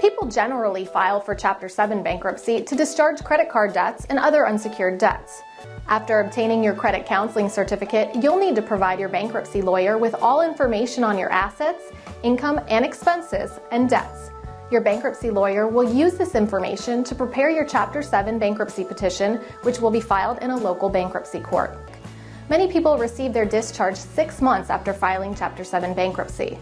People generally file for Chapter 7 bankruptcy to discharge credit card debts and other unsecured debts. After obtaining your credit counseling certificate, you'll need to provide your bankruptcy lawyer with all information on your assets, income and expenses, and debts. Your bankruptcy lawyer will use this information to prepare your Chapter 7 bankruptcy petition, which will be filed in a local bankruptcy court. Many people receive their discharge six months after filing Chapter 7 bankruptcy.